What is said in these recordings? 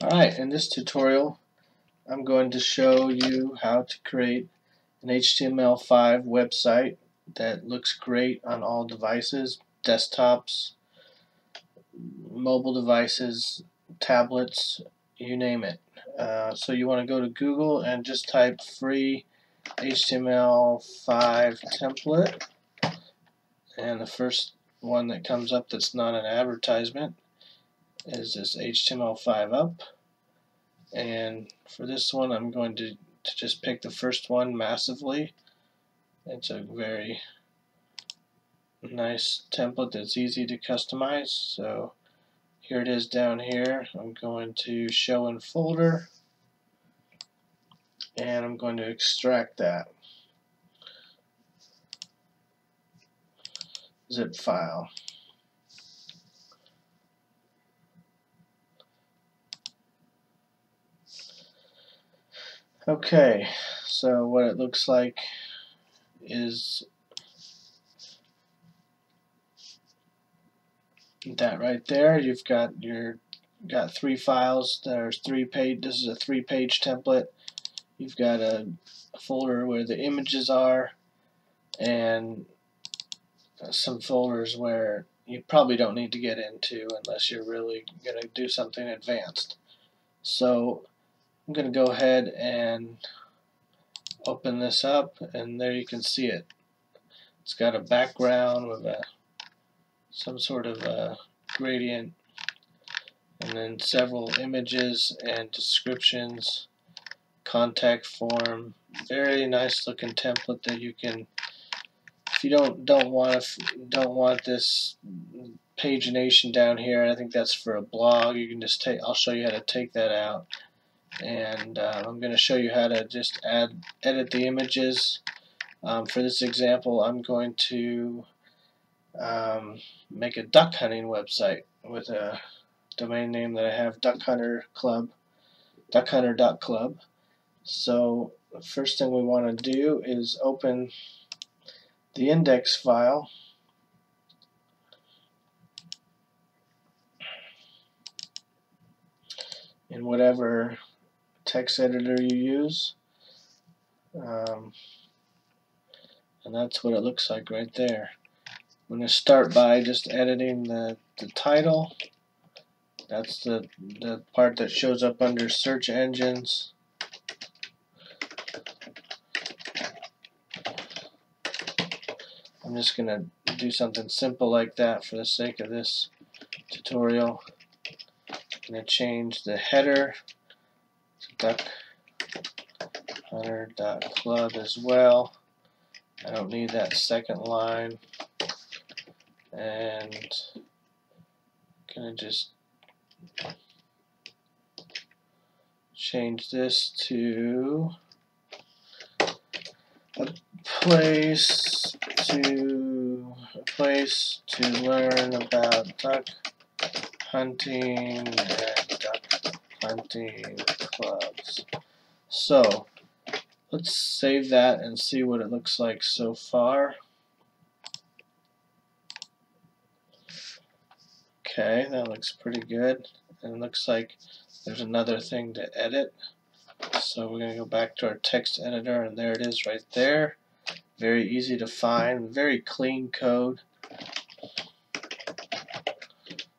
Alright, in this tutorial I'm going to show you how to create an HTML5 website that looks great on all devices, desktops, mobile devices, tablets, you name it. Uh, so you want to go to Google and just type free HTML5 template and the first one that comes up that's not an advertisement is this HTML5 up. And for this one I'm going to, to just pick the first one massively. It's a very nice template that's easy to customize. So here it is down here. I'm going to show in folder. And I'm going to extract that. Zip file Okay, so what it looks like is that right there. You've got your got three files. There's three page. This is a three-page template. You've got a, folder where the images are, and some folders where you probably don't need to get into unless you're really going to do something advanced. So I'm going to go ahead and open this up and there you can see it. It's got a background with a some sort of a gradient and then several images and descriptions contact form very nice looking template that you can if you don't don't want don't want this pagination down here I think that's for a blog you can just take I'll show you how to take that out and uh, I'm going to show you how to just add edit the images. Um, for this example I'm going to um, make a duck hunting website with a domain name that I have duck hunter club duckhunter.club so the first thing we want to do is open the index file. In whatever text editor you use. Um, and that's what it looks like right there. I'm going to start by just editing the, the title. That's the, the part that shows up under search engines. I'm just going to do something simple like that for the sake of this tutorial. I'm going to change the header duck. Hunter dot club as well. I don't need that second line. And gonna just change this to a place to a place to learn about duck hunting and duck hunting So let's save that and see what it looks like so far. Okay, that looks pretty good. And it looks like there's another thing to edit. So we're going to go back to our text editor and there it is right there. Very easy to find, very clean code.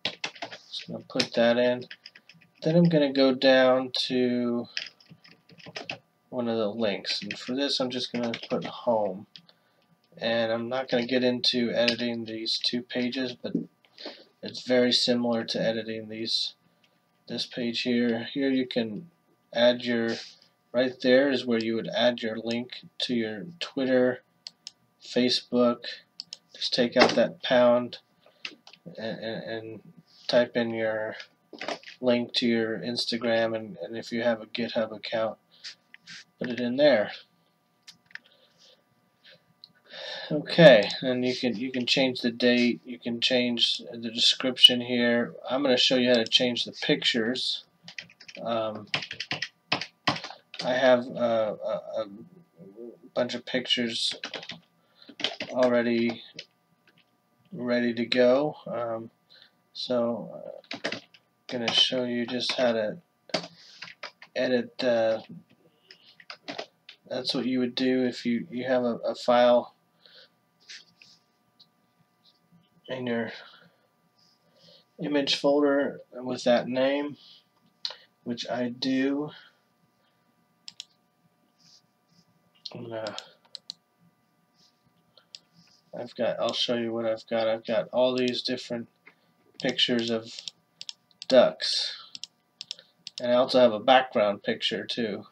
Just going to put that in. Then I'm going to go down to one of the links. And for this, I'm just going to put home. And I'm not going to get into editing these two pages, but it's very similar to editing these this page here. Here you can add your, right there is where you would add your link to your Twitter, Facebook. Just take out that pound and, and, and type in your link to your Instagram and, and if you have a GitHub account put it in there. Okay and you can you can change the date you can change the description here. I'm going to show you how to change the pictures. Um, I have uh, a, a, bunch of pictures already ready to go. Um, so uh, going to show you just how to edit uh, that's what you would do if you you have a, a file in your image folder with that name which I do. I've got I'll show you what I've got. I've got all these different pictures of ducks. And I also have a background picture too.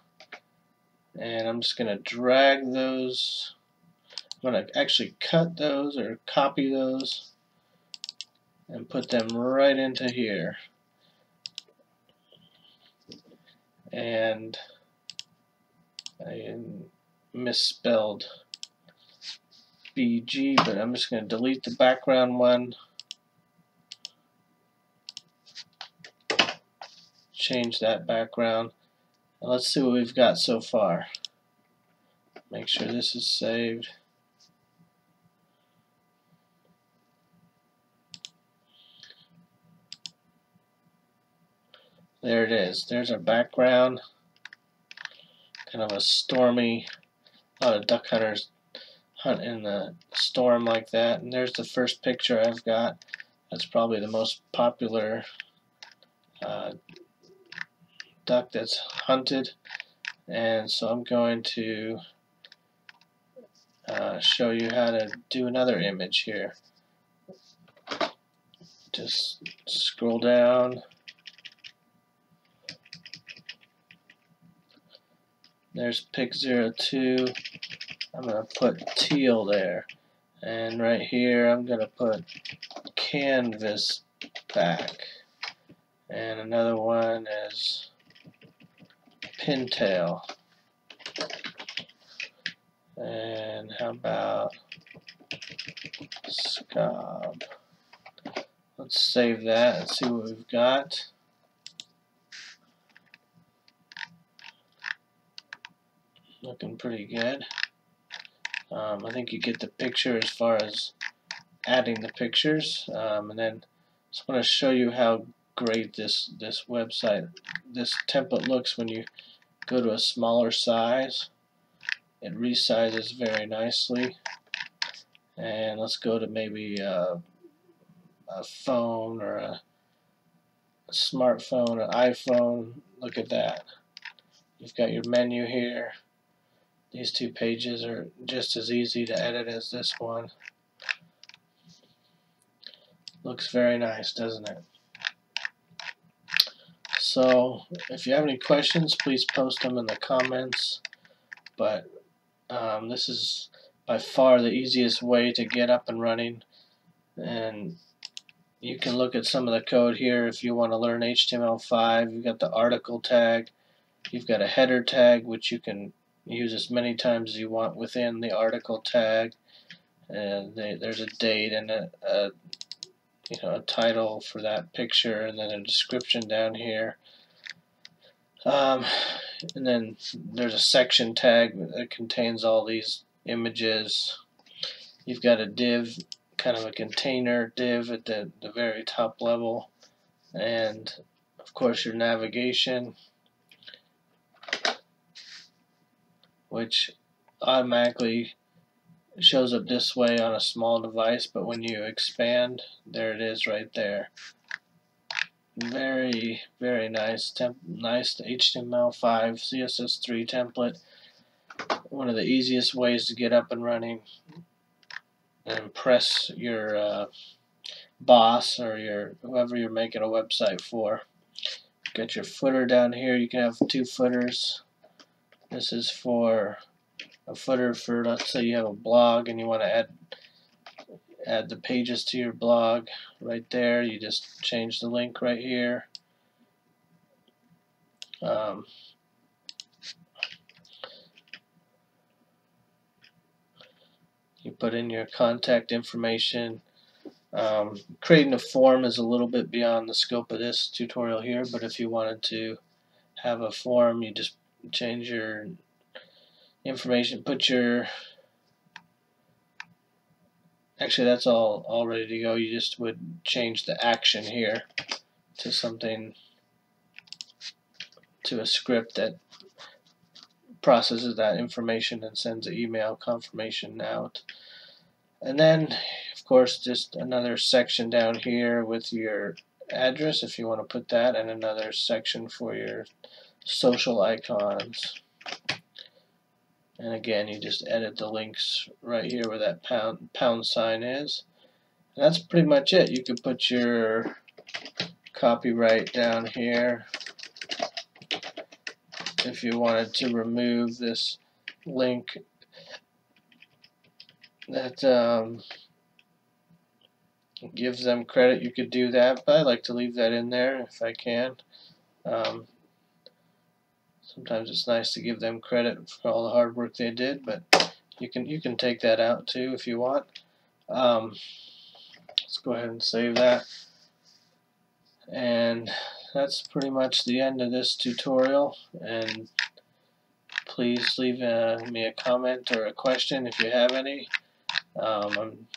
And I'm just gonna drag those. I'm gonna actually cut those or copy those and put them right into here. And I misspelled BG, but I'm just going to delete the background one. Change that background. Now let's see what we've got so far. Make sure this is saved. There it is. There's our background. Kind of a stormy, a lot of duck hunters hunt in the storm like that. And there's the first picture I've got. That's probably the most popular uh, duck that's hunted. And so I'm going to uh, show you how to do another image here. Just scroll down. There's pick 02. I'm going to put teal there. And right here I'm going to put canvas back. And another one is pintail. And how about scaup? Let's save that and see what we've got. Looking pretty good. Um, I think you get the picture as far as adding the pictures. Um, and then just want to show you how great this, this website, this template looks when you go to a smaller size. It resizes very nicely. And let's go to maybe a, a phone or a, a smartphone, an iPhone. Look at that. You've got your menu here. These two pages are just as easy to edit as this one. Looks very nice, doesn't it? So, if you have any questions, please post them in the comments. But um, this is by far the easiest way to get up and running. And you can look at some of the code here if you want to learn HTML5. You've got the article tag. You've got a header tag, which you can use as many times as you want within the article tag and they, there's a date and a, a, you know a title for that picture and then a description down here. Um, and then there's a section tag that contains all these images. You've got a div kind of a container div at the, the very top level. And of course your navigation which automatically shows up this way on a small device but when you expand there it is right there. Very very nice temp nice HTML5 CSS3 template. One of the easiest ways to get up and running and impress your uh, boss or your whoever you're making a website for. Got your footer down here. You can have two footers. This is for a footer for, let's say you have a blog and you want to add add the pages to your blog right there. You just change the link right here. Um, you put in your contact information. Um, creating a form is a little bit beyond the scope of this tutorial here, but if you wanted to have a form, you just change your information, put your actually that's all all ready to go you just would change the action here to something to a script that processes that information and sends an email confirmation out. And then, of course, just another section down here with your address if you want to put that, and another section for your social icons. And again, you just edit the links right here where that pound pound sign is. And that's pretty much it. You could put your copyright down here if you wanted to remove this link that um, gives them credit you could do that but I like to leave that in there if I can um, sometimes it's nice to give them credit for all the hard work they did but you can you can take that out too if you want. Um, let's go ahead and save that. And that's pretty much the end of this tutorial. And please leave uh, me a comment or a question if you have any. Um,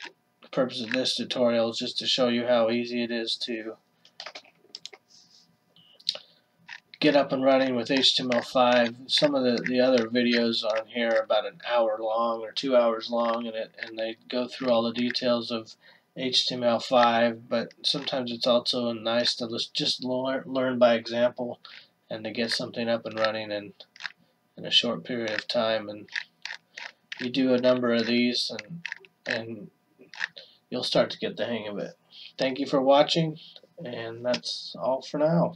the purpose of this tutorial is just to show you how easy it is to get up and running with HTML5 some of the, the other videos on here are about an hour long or two hours long and it and they go through all the details of HTML5, but sometimes it's also nice to just learn, learn by example and to get something up and running in, in a short period of time. And you do a number of these and, and you'll start to get the hang of it. Thank you for watching, and that's all for now.